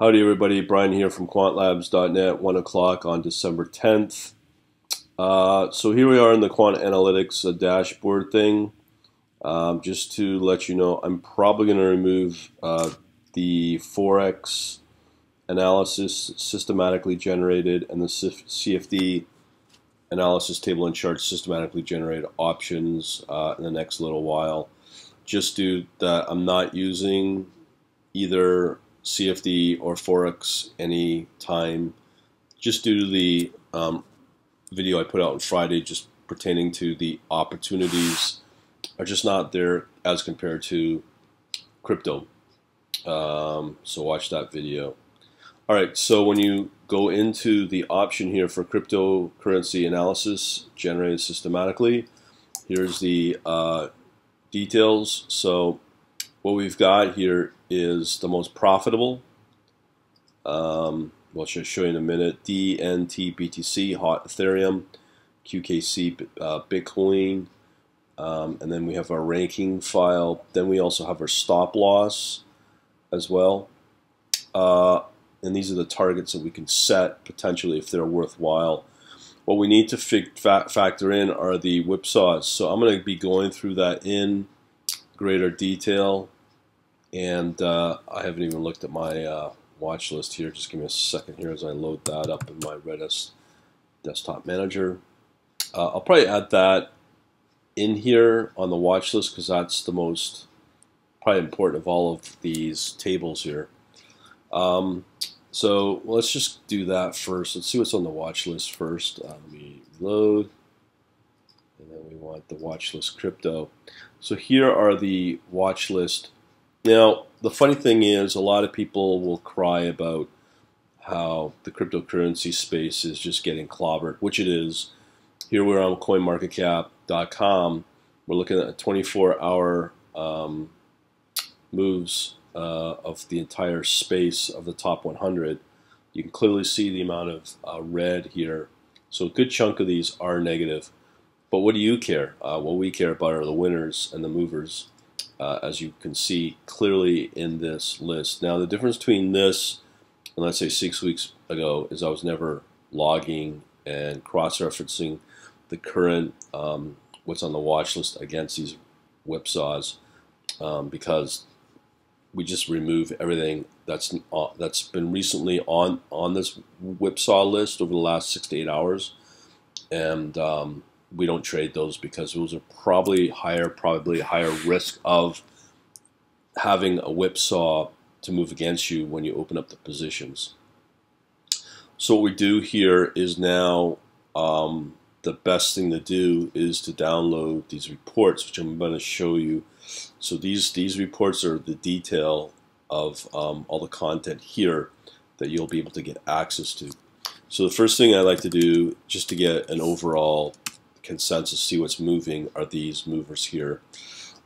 Howdy, everybody. Bryan here from quantlabs.net, 1 o'clock on December 10th. Uh, so here we are in the Quant Analytics uh, dashboard thing. Um, just to let you know, I'm probably going to remove uh, the Forex analysis systematically generated and the CFD analysis table and charts systematically generated options uh, in the next little while. Just do that I'm not using either CFD or Forex any time, just due to the um, video I put out on Friday, just pertaining to the opportunities are just not there as compared to crypto. Um, so watch that video. All right, so when you go into the option here for cryptocurrency analysis generated systematically, here's the uh, details. So what we've got here is the most profitable. Um, we'll show you in a minute. DNT, BTC, Hot Ethereum, QKC, uh, Bitcoin, um, and then we have our ranking file. Then we also have our stop loss as well. Uh, and these are the targets that we can set potentially if they're worthwhile. What we need to fa factor in are the whipsaws. So I'm going to be going through that in greater detail. And uh, I haven't even looked at my uh, watch list here. Just give me a second here as I load that up in my Redis desktop manager. Uh, I'll probably add that in here on the watch list because that's the most probably important of all of these tables here. Um, so let's just do that first. Let's see what's on the watch list first. Uh, let me load. And then we want the watch list crypto. So here are the watch list. Now, the funny thing is, a lot of people will cry about how the cryptocurrency space is just getting clobbered, which it is. Here we're on CoinMarketCap.com. We're looking at 24-hour um, moves uh, of the entire space of the top 100. You can clearly see the amount of uh, red here. So a good chunk of these are negative. But what do you care? Uh, what we care about are the winners and the movers, uh, as you can see clearly in this list. Now, the difference between this and let's say six weeks ago is I was never logging and cross-referencing the current um, what's on the watch list against these whipsaws um, because we just remove everything that's uh, that's been recently on on this whipsaw list over the last six to eight hours, and um, we don't trade those because those are probably higher, probably higher risk of having a whipsaw to move against you when you open up the positions. So what we do here is now um, the best thing to do is to download these reports, which I'm going to show you. So these these reports are the detail of um, all the content here that you'll be able to get access to. So the first thing I like to do, just to get an overall consensus, see what's moving, are these movers here.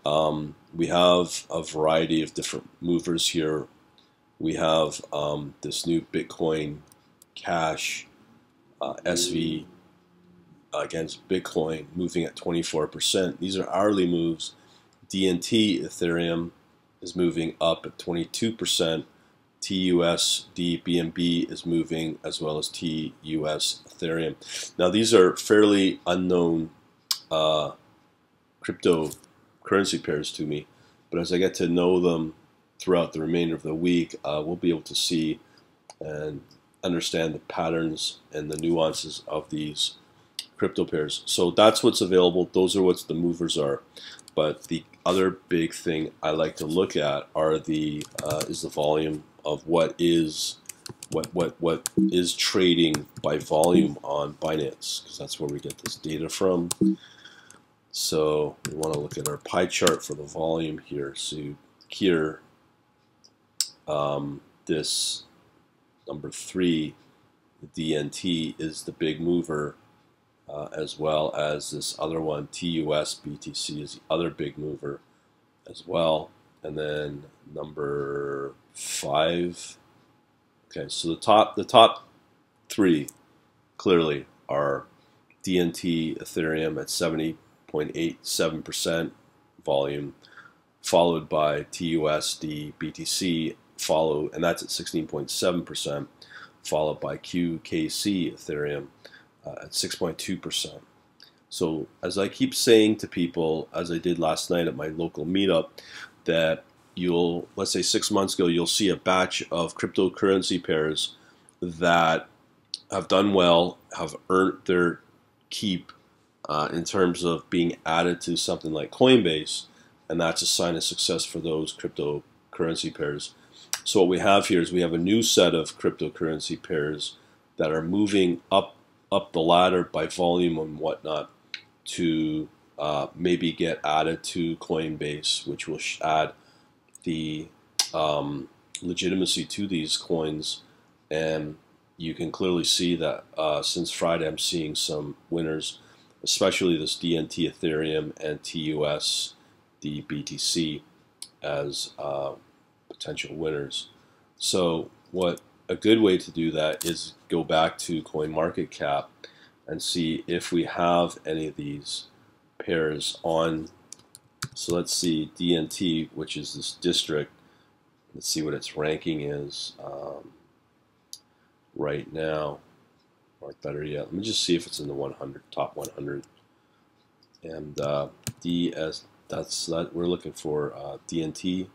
Um, we have a variety of different movers here. We have um, this new Bitcoin Cash uh, SV against Bitcoin moving at 24%. These are hourly moves. DNT Ethereum is moving up at 22%. TUSD BNB is moving as well as TUS Ethereum. Now these are fairly unknown uh, cryptocurrency pairs to me, but as I get to know them throughout the remainder of the week, uh, we'll be able to see and understand the patterns and the nuances of these crypto pairs. So that's what's available. Those are what the movers are. But the other big thing I like to look at are the uh, is the volume of what is what what what is trading by volume on Binance because that's where we get this data from. So we want to look at our pie chart for the volume here. So here, um, this number three, the DNT is the big mover, uh, as well as this other one, TUS BTC is the other big mover as well. And then number five. Okay, so the top the top three clearly are DNT Ethereum at 70.87% volume, followed by TUSD BTC follow, and that's at 16.7%, followed by QKC Ethereum uh, at 6.2%. So as I keep saying to people, as I did last night at my local meetup, that you'll, let's say six months ago, you'll see a batch of cryptocurrency pairs that have done well, have earned their keep uh, in terms of being added to something like Coinbase, and that's a sign of success for those cryptocurrency pairs. So what we have here is we have a new set of cryptocurrency pairs that are moving up up the ladder by volume and whatnot to uh, maybe get added to Coinbase, which will add the um, legitimacy to these coins. And you can clearly see that uh, since Friday, I'm seeing some winners especially this DNT Ethereum and TUS, the BTC, as uh, potential winners. So what a good way to do that is go back to CoinMarketCap and see if we have any of these pairs on. So let's see DNT, which is this district. Let's see what its ranking is um, right now or better yet, let me just see if it's in the 100, top 100. And uh, DS, that's that we're looking for uh, DNT,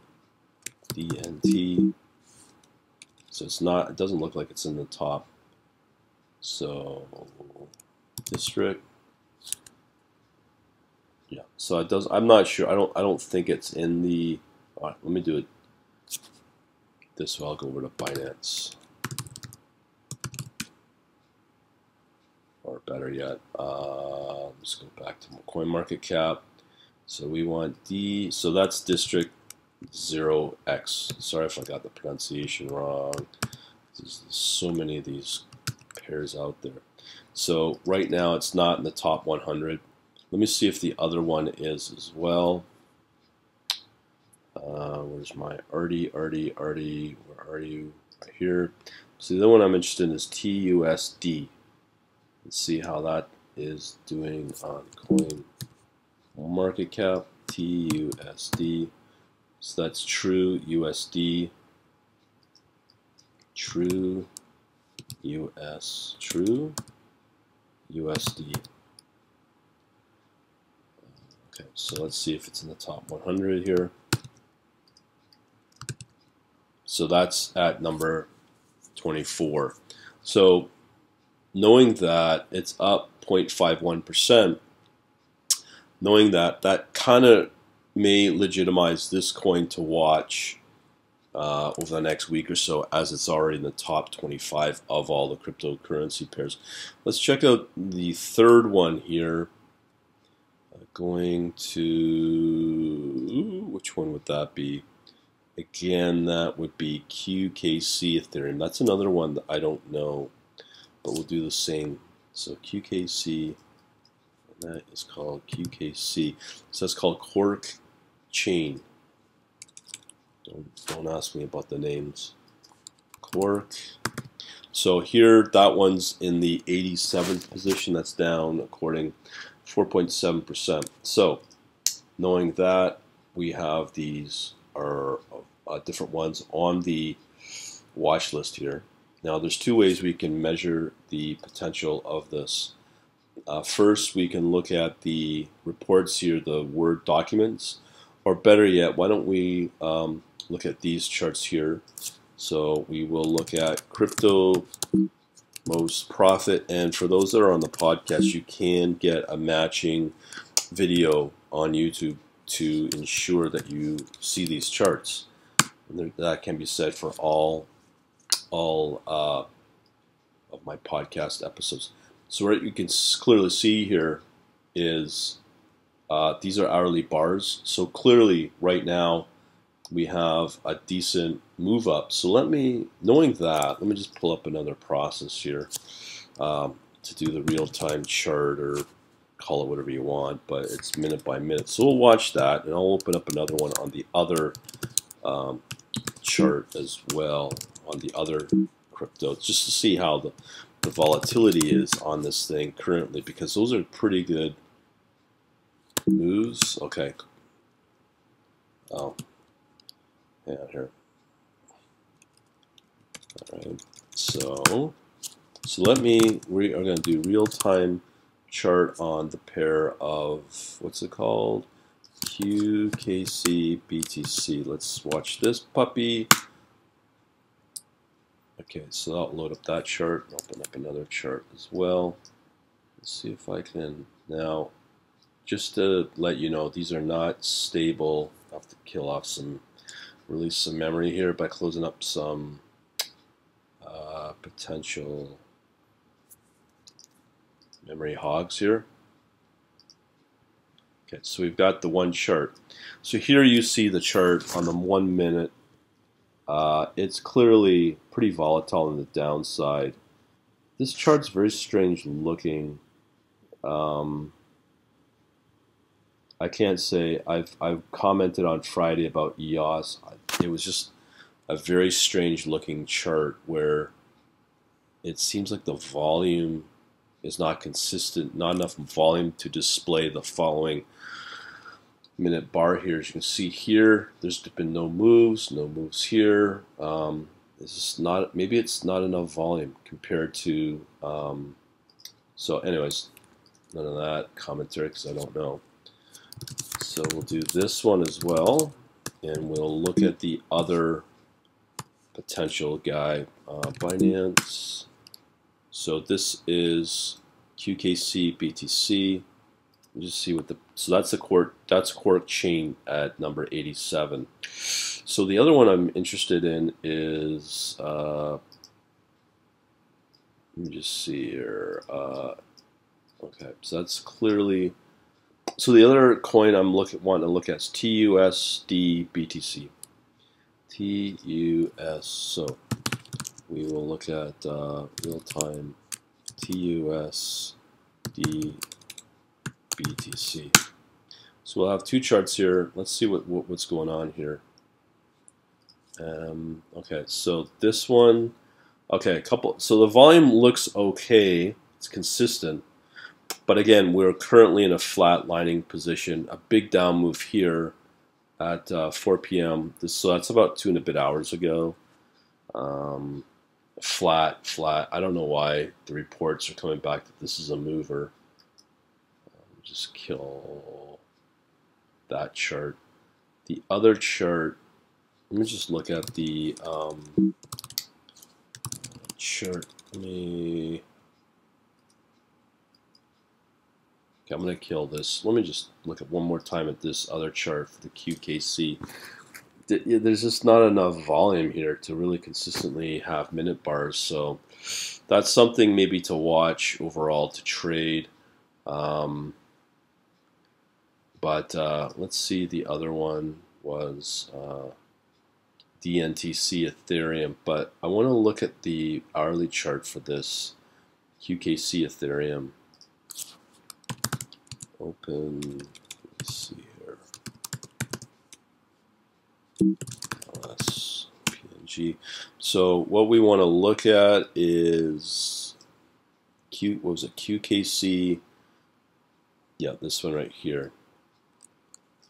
DNT. So it's not, it doesn't look like it's in the top. So district, yeah. So it does. I'm not sure. I don't. I don't think it's in the. All right, let me do it this way. I'll go over to Binance. or better yet, uh, let's go back to Coin Market Cap. So we want D, so that's district 0x. Sorry if I got the pronunciation wrong. There's so many of these pairs out there. So right now it's not in the top 100. Let me see if the other one is as well. Uh, where's my Artie, Artie, Artie, where are you? Right here. So the one I'm interested in is TUSD. Let's see how that is doing on coin market cap TUSD. So that's true USD. True US. True USD. Okay, so let's see if it's in the top 100 here. So that's at number 24. So knowing that it's up 0.51%, knowing that that kind of may legitimize this coin to watch uh, over the next week or so as it's already in the top 25 of all the cryptocurrency pairs. Let's check out the third one here. Going to, which one would that be? Again, that would be QKC Ethereum. That's another one that I don't know but we'll do the same. So QKC, that is called QKC. So that's called Quark Chain. Don't, don't ask me about the names. Quark. So here, that one's in the 87th position. That's down according 4.7%. So knowing that, we have these are uh, different ones on the watch list here. Now there's two ways we can measure the potential of this. Uh, first, we can look at the reports here, the Word documents, or better yet, why don't we um, look at these charts here. So we will look at crypto most profit, and for those that are on the podcast, you can get a matching video on YouTube to ensure that you see these charts. And that can be said for all all uh, of my podcast episodes. So what you can clearly see here is uh, these are hourly bars. So clearly right now we have a decent move up. So let me, knowing that, let me just pull up another process here um, to do the real-time chart or call it whatever you want, but it's minute by minute. So we'll watch that and I'll open up another one on the other um, chart as well on the other crypto just to see how the, the volatility is on this thing currently because those are pretty good moves. Okay. Oh, yeah, here. Right. So, so let me, we are going to do real-time chart on the pair of, what's it called? QKC BTC. Let's watch this puppy. Okay, so I'll load up that chart, and open up another chart as well. Let's see if I can, now, just to let you know, these are not stable. I have to kill off some, release some memory here by closing up some potential memory hogs here. Okay, so we've got the one chart. So here you see the chart on the one minute. Uh, it's clearly pretty volatile on the downside. This chart's very strange looking. Um, I can't say I've I've commented on Friday about EOS. It was just a very strange looking chart where it seems like the volume is not consistent, not enough volume to display the following minute bar here. As you can see here, there's been no moves, no moves here. Um, this is not, maybe it's not enough volume compared to, um, so anyways, none of that commentary because I don't know. So we'll do this one as well, and we'll look at the other potential guy, uh, Binance. So this is QKC BTC. just see what the so that's the quark that's quark chain at number 87. So the other one I'm interested in is uh, let me just see here. Uh, okay, so that's clearly so the other coin I'm looking wanting to look at is TUSD BTC. TUS. So we will look at uh, real-time TUSD BTC. So we'll have two charts here. Let's see what, what what's going on here. Um, okay, so this one, okay, a couple. So the volume looks okay. It's consistent. But again, we're currently in a flat lining position. A big down move here at uh, 4 p.m. This, so that's about two and a bit hours ago. Um, flat, flat. I don't know why the reports are coming back that this is a mover. Um, just kill that chart. The other chart, let me just look at the um, chart. Let me. Okay, I'm going to kill this. Let me just look at one more time at this other chart for the QKC there's just not enough volume here to really consistently have minute bars. So that's something maybe to watch overall to trade. Um, but uh, let's see, the other one was uh, DNTC Ethereum. But I want to look at the hourly chart for this QKC Ethereum. Open, let's see. LS PNG. So what we want to look at is Q. What was it? QKC. Yeah, this one right here.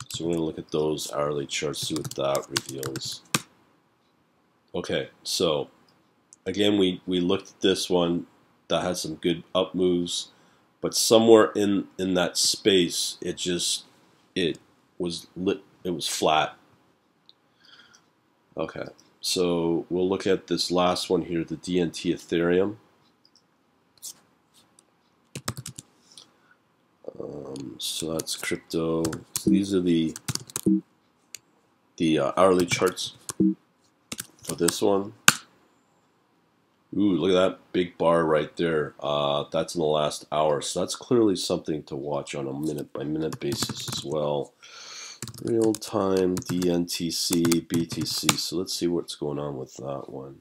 So we're going to look at those hourly charts, see what that reveals. Okay, so again, we, we looked at this one that had some good up moves, but somewhere in, in that space, it just, it was lit, it was flat. Okay, so we'll look at this last one here, the DNT Ethereum. Um, so that's crypto. So these are the the uh, hourly charts for this one. Ooh, look at that big bar right there. Uh, that's in the last hour. So that's clearly something to watch on a minute by minute basis as well. Real-time DNTC, BTC. So let's see what's going on with that one.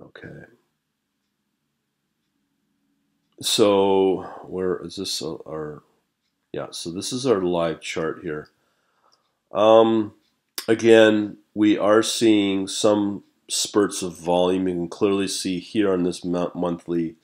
Okay. So where is this uh, our, yeah, so this is our live chart here. Um, again, we are seeing some spurts of volume. You can clearly see here on this monthly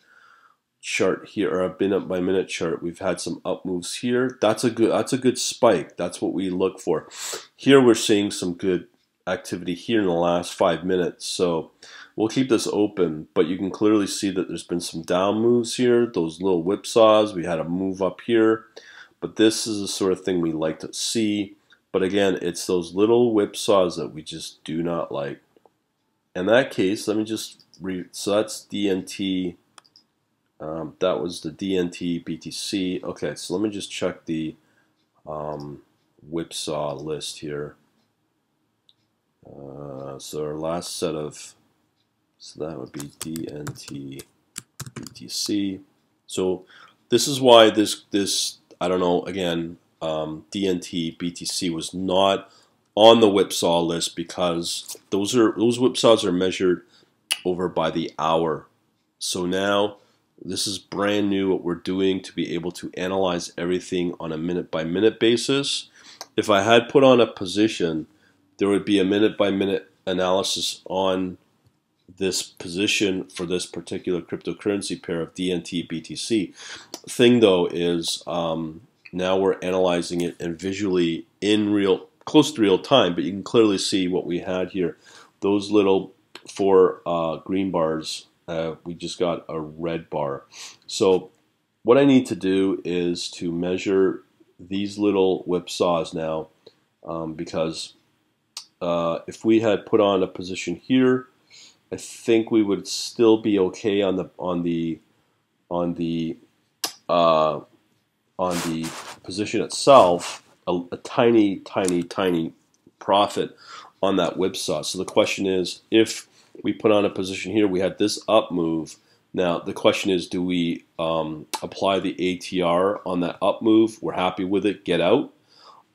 chart here or a minute by minute chart we've had some up moves here that's a good that's a good spike that's what we look for here we're seeing some good activity here in the last five minutes. So we'll keep this open, but you can clearly see that there's been some down moves here, those little whipsaws. We had a move up here, but this is the sort of thing we like to see. But again, it's those little whipsaws that we just do not like. In that case, let me just read. So that's DNT. Um, that was the DNT BTC. Okay, so let me just check the um, whipsaw list here. Uh, so our last set of, so that would be DNT BTC. So this is why this, this I don't know, again, um, DNT BTC was not on the whipsaw list because those are those whipsaws are measured over by the hour. So now this is brand new what we're doing to be able to analyze everything on a minute by minute basis. If I had put on a position there would be a minute by minute analysis on this position for this particular cryptocurrency pair of DNT BTC. Thing though is um, now we're analyzing it and visually in real close to real time, but you can clearly see what we had here. Those little four uh, green bars, uh, we just got a red bar. So what I need to do is to measure these little whipsaws now um, because uh, if we had put on a position here, I think we would still be okay on the on the on the uh, on the position itself. A, a tiny, tiny, tiny profit on that whipsaw. So the question is, if we put on a position here, we had this up move. Now the question is, do we um, apply the ATR on that up move? We're happy with it, get out,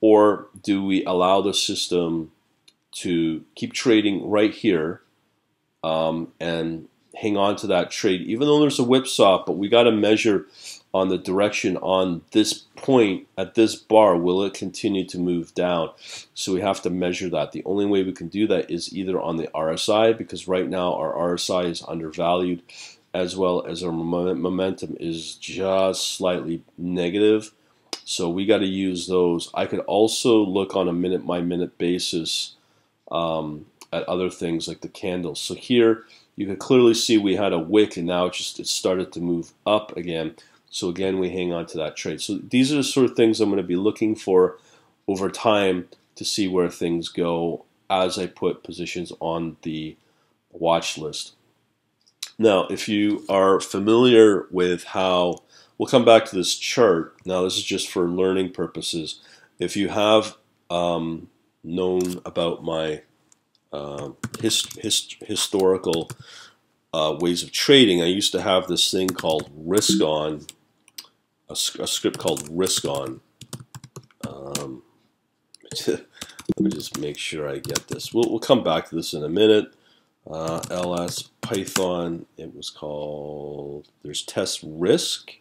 or do we allow the system to keep trading right here um, and hang on to that trade, even though there's a whipsaw, but we got to measure on the direction on this point at this bar, will it continue to move down? So we have to measure that. The only way we can do that is either on the RSI, because right now our RSI is undervalued, as well as our momentum is just slightly negative. So we got to use those. I could also look on a minute by minute basis um, at other things like the candles. So here you can clearly see we had a wick and now it just it started to move up again. So again, we hang on to that trade. So these are the sort of things I'm going to be looking for over time to see where things go as I put positions on the watch list. Now, if you are familiar with how, we'll come back to this chart. Now, this is just for learning purposes. If you have um, known about my uh, his, his, historical uh, ways of trading, I used to have this thing called Risk On, a, a script called Risk On. Um, let me just make sure I get this. We'll, we'll come back to this in a minute. Uh, ls Python, it was called, there's test risk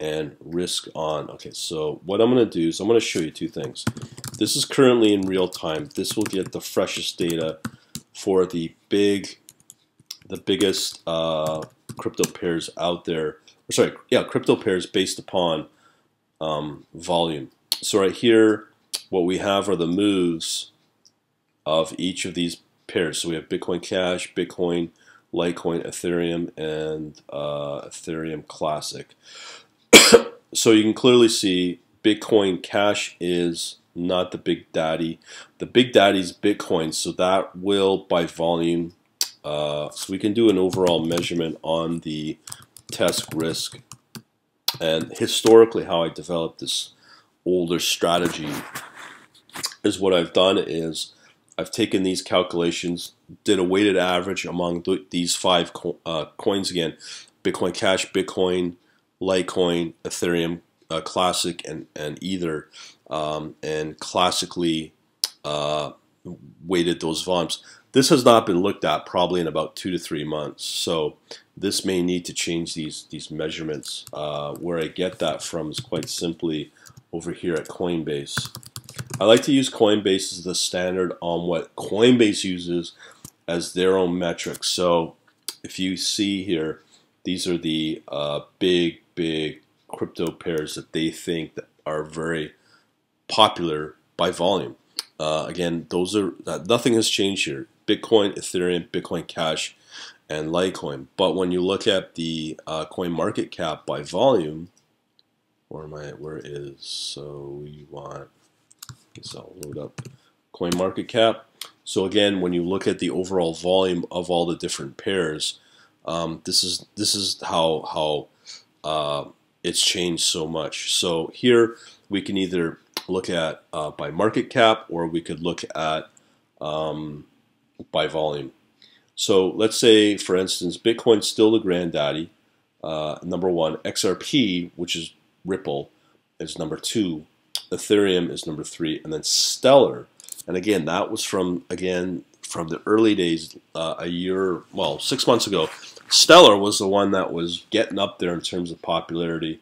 and risk on. Okay, so what I'm going to do is I'm going to show you two things. This is currently in real time. This will get the freshest data for the big, the biggest uh, crypto pairs out there. Or sorry, yeah, crypto pairs based upon um, volume. So right here, what we have are the moves of each of these pairs. So we have Bitcoin Cash, Bitcoin, Litecoin, Ethereum, and uh, Ethereum Classic. so you can clearly see Bitcoin Cash is not the big daddy. The big daddy is Bitcoin, so that will by volume. Uh, so we can do an overall measurement on the test risk and historically how I developed this older strategy is what I've done is I've taken these calculations, did a weighted average among th these five co uh, coins again, Bitcoin Cash, Bitcoin, Litecoin, Ethereum uh, Classic, and, and Ether, um, and classically uh, weighted those volumes. This has not been looked at probably in about two to three months. So this may need to change these these measurements. Uh, where I get that from is quite simply over here at Coinbase. I like to use Coinbase as the standard on what Coinbase uses as their own metrics. So if you see here, these are the uh, big, big crypto pairs that they think that are very popular by volume. Uh, again, those are uh, nothing has changed here. Bitcoin, Ethereum, Bitcoin Cash, and Litecoin. But when you look at the uh, coin market cap by volume, where am I? Where is so we want? Guess I'll load up coin market cap. So again, when you look at the overall volume of all the different pairs, um, this is this is how how uh, it's changed so much. So here we can either look at uh, by market cap or we could look at um, by volume. So let's say, for instance, Bitcoin's still the granddaddy, uh, number one. XRP, which is Ripple, is number two. Ethereum is number three, and then Stellar. And again, that was from again from the early days, uh, a year, well, six months ago. Stellar was the one that was getting up there in terms of popularity.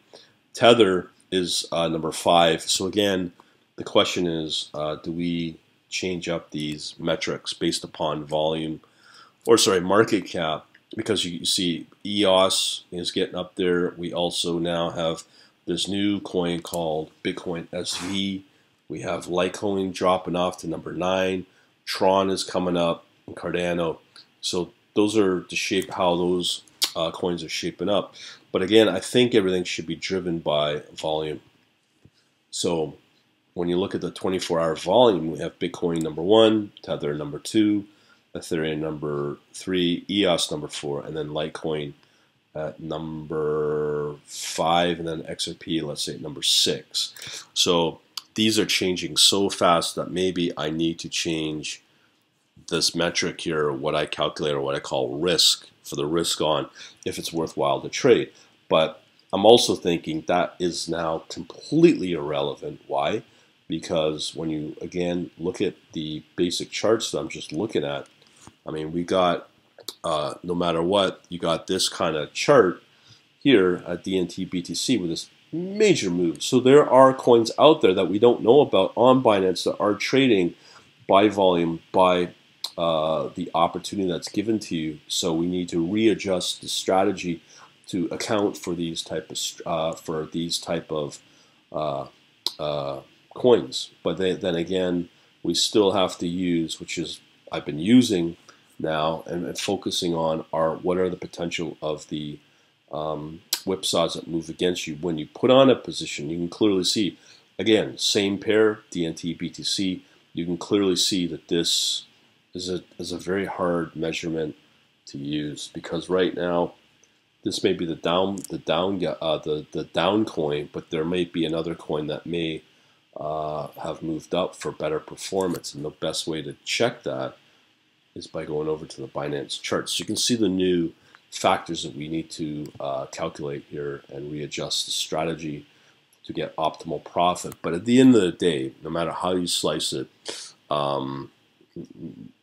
Tether is uh, number five. So again, the question is, uh, do we change up these metrics based upon volume, or sorry, market cap? Because you see, EOS is getting up there. We also now have this new coin called Bitcoin SV. We have Litecoin dropping off to number nine. Tron is coming up, and Cardano. So those are to shape how those uh, coins are shaping up. But again, I think everything should be driven by volume. So when you look at the 24-hour volume, we have Bitcoin number one, Tether number two, Ethereum number three, EOS number four, and then Litecoin at number five, and then XRP, let's say number six. So these are changing so fast that maybe I need to change this metric here, what I calculate or what I call risk for the risk on if it's worthwhile to trade. But I'm also thinking that is now completely irrelevant. Why? Because when you again look at the basic charts that I'm just looking at, I mean, we got uh, no matter what, you got this kind of chart here at DNT BTC with this major move. So there are coins out there that we don't know about on Binance that are trading by volume, by uh, the opportunity that's given to you. So we need to readjust the strategy to account for these type of uh, for these type of uh, uh, coins. But they, then again, we still have to use, which is I've been using now and, and focusing on are what are the potential of the um, whipsaws that move against you when you put on a position. You can clearly see, again, same pair, DNT, BTC. You can clearly see that this is a, is a very hard measurement to use because right now this may be the down the down uh, the the down coin, but there may be another coin that may uh, have moved up for better performance. And the best way to check that is by going over to the Binance chart. So you can see the new factors that we need to uh, calculate here and readjust the strategy to get optimal profit. But at the end of the day, no matter how you slice it, um,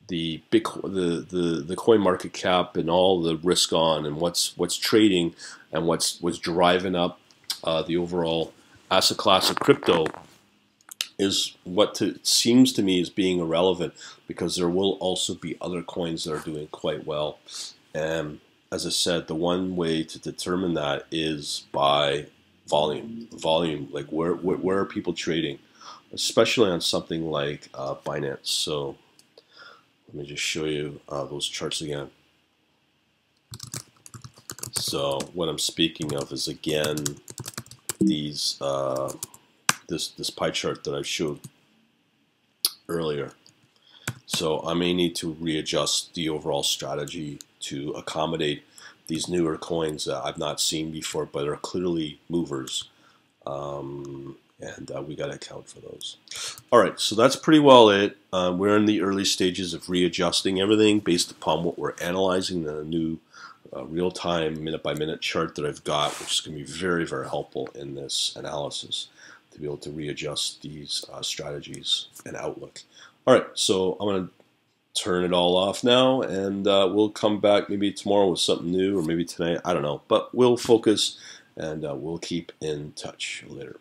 the big the, the the coin market cap and all the risk on and what's what's trading and what's what's driving up uh, the overall asset class of crypto is what to, seems to me is being irrelevant because there will also be other coins that are doing quite well and as I said, the one way to determine that is by volume. Volume, like where where, where are people trading, especially on something like uh, Binance. So let me just show you uh, those charts again. So what I'm speaking of is again these uh, this this pie chart that I showed earlier. So I may need to readjust the overall strategy to accommodate these newer coins that I've not seen before, but are clearly movers. Um, and uh, we got to account for those. All right, so that's pretty well it. Um, we're in the early stages of readjusting everything based upon what we're analyzing, the new uh, real-time minute-by-minute chart that I've got, which is going to be very, very helpful in this analysis to be able to readjust these uh, strategies and outlook. All right, so I'm going to turn it all off now, and uh, we'll come back maybe tomorrow with something new, or maybe tonight. I don't know, but we'll focus and uh, we'll keep in touch later.